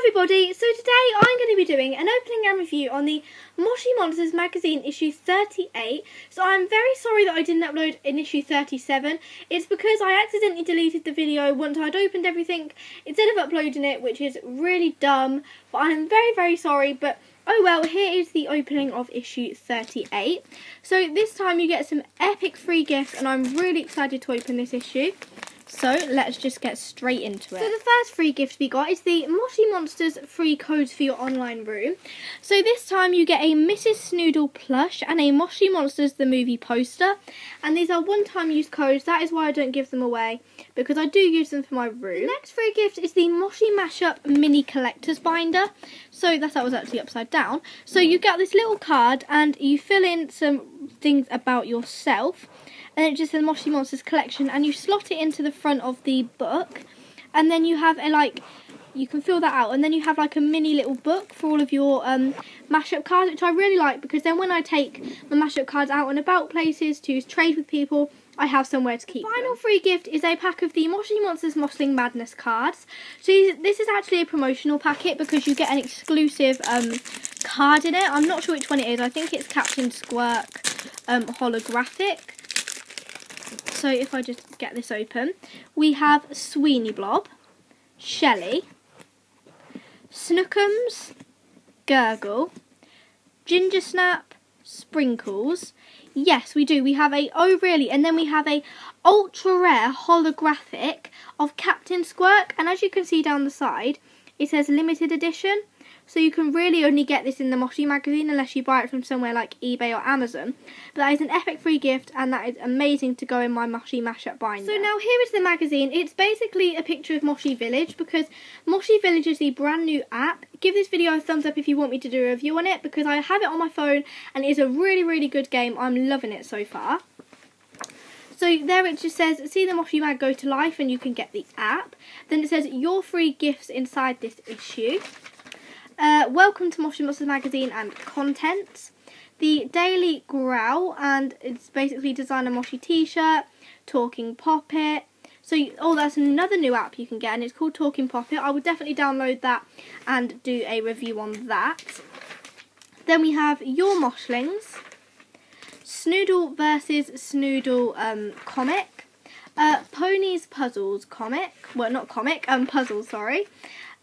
everybody, so today I'm going to be doing an opening and review on the Moshi Monsters magazine issue 38. So I'm very sorry that I didn't upload in issue 37. It's because I accidentally deleted the video once I'd opened everything instead of uploading it, which is really dumb. But I'm very, very sorry, but oh well, here is the opening of issue 38. So this time you get some epic free gifts and I'm really excited to open this issue. So let's just get straight into it. So the first free gift we got is the Moshi Monsters free codes for your online room. So this time you get a Mrs. Snoodle plush and a Moshi Monsters the movie poster. And these are one-time use codes. That is why I don't give them away because I do use them for my room. The next free gift is the Moshi Mashup mini collector's binder. So that's that was actually upside down. So you get this little card and you fill in some things about yourself and it just says Moshi Monsters collection and you slot it into the front of the book and then you have a like you can fill that out and then you have like a mini little book for all of your um, mashup cards which I really like because then when I take my mashup cards out and about places to trade with people I have somewhere to keep Final them. free gift is a pack of the Moshi Monsters Moshling Madness cards. So this is actually a promotional packet because you get an exclusive um, card in it. I'm not sure which one it is. I think it's Captain Squirk um, holographic. So if I just get this open, we have Sweeney Blob, Shelley, Snookums, Gurgle, Ginger Snap, Sprinkles. Yes, we do. We have a oh really, and then we have a ultra rare holographic of Captain Squirk, and as you can see down the side, it says limited edition. So you can really only get this in the Moshi magazine unless you buy it from somewhere like eBay or Amazon. But that is an epic free gift and that is amazing to go in my Moshi mashup binder. So now here is the magazine. It's basically a picture of Moshi Village because Moshi Village is the brand new app. Give this video a thumbs up if you want me to do a review on it because I have it on my phone and it is a really, really good game. I'm loving it so far. So there it just says, see the Moshi Mag go to life and you can get the app. Then it says your free gifts inside this issue. Uh, welcome to Moshi Monsters Magazine and Contents. The Daily Growl, and it's basically design a Moshi t-shirt, Talking Poppet. So, you, oh, that's another new app you can get, and it's called Talking Poppet. I would definitely download that and do a review on that. Then we have Your Moshlings, Snoodle versus Snoodle um, comic, uh, Ponies Puzzles comic, well, not comic, um, puzzle, sorry.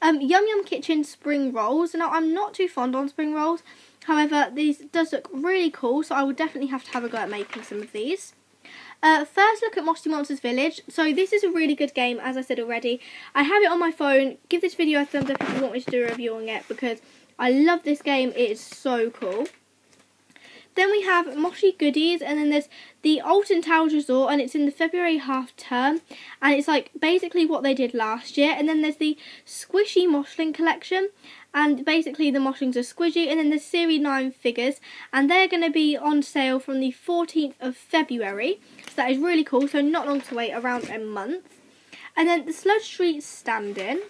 Um, Yum Yum Kitchen spring rolls. Now, I'm not too fond on spring rolls. However, these does look really cool, so I will definitely have to have a go at making some of these. Uh, first look at Moshi Monsters Village. So this is a really good game, as I said already. I have it on my phone. Give this video a thumbs up if you want me to do a review on it, because I love this game. It is so cool. Then we have Moshi Goodies, and then there's the Alton Towers Resort, and it's in the February half term, and it's like basically what they did last year. And then there's the Squishy Moshling collection, and basically the Moshlings are squishy, and then there's Series 9 figures, and they're going to be on sale from the 14th of February, so that is really cool, so not long to wait, around a month. And then the Sludge Street Stand-In,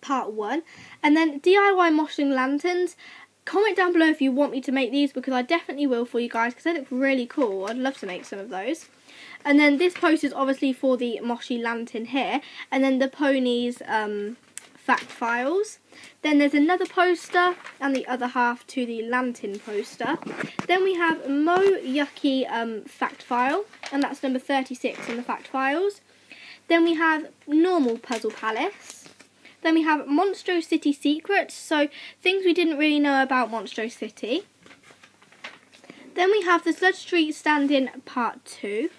part 1, and then DIY Moshling Lanterns, Comment down below if you want me to make these because I definitely will for you guys because they look really cool. I'd love to make some of those. And then this post is obviously for the Moshi Lantern here. And then the ponies um, fact files. Then there's another poster and the other half to the lantern poster. Then we have Mo Yucky um, fact file and that's number 36 in the fact files. Then we have normal Puzzle Palace. Then we have Monstro City Secrets, so things we didn't really know about Monstro City. Then we have the Sludge Street Stand-In Part 2.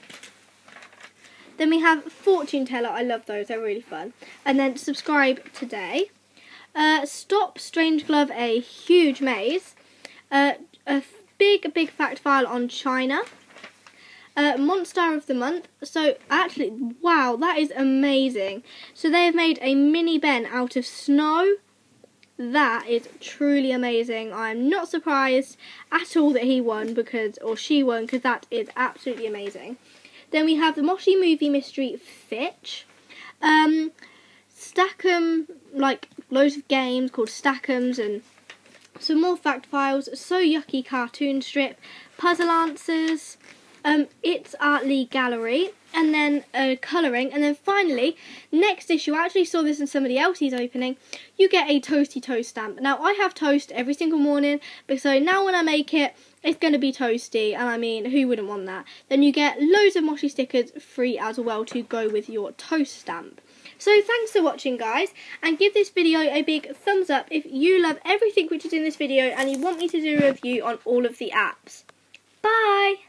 Then we have Fortune Teller, I love those, they're really fun. And then Subscribe Today. Uh, Stop Strangeglove, a huge maze. Uh, a big, big fact file on China. Uh, Monster of the Month. So, actually, wow, that is amazing. So, they have made a mini Ben out of snow. That is truly amazing. I'm not surprised at all that he won because, or she won, because that is absolutely amazing. Then we have the Moshi Movie Mystery Fitch. Um, Stack'em, like loads of games called Stack'ems and some more fact files. So Yucky cartoon strip, puzzle answers, um, it's Art League Gallery, and then a colouring, and then finally, next issue, I actually saw this in somebody else's opening, you get a Toasty Toast stamp. Now, I have toast every single morning, but so now when I make it, it's going to be toasty, and I mean, who wouldn't want that? Then you get loads of Moshi stickers free as well to go with your toast stamp. So thanks for watching guys and give this video a big thumbs up if you love everything which is in this video and you want me to do a review on all of the apps. Bye!